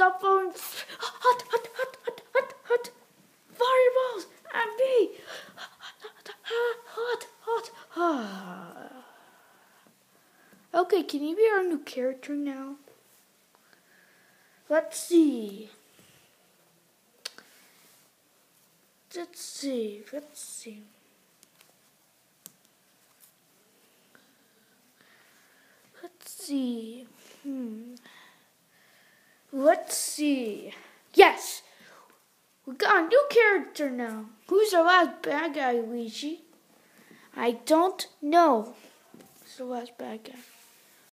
Stop going. Hot, hot, hot, hot, hot, hot. Fireballs and me. Hot, hot, hot. Okay, can you be our new character now? Let's see. Let's see. Let's see. Let's see. Let's see. Yes! We got a new character now. Who's our last bad guy, Luigi? I don't know. Who's the last bad guy?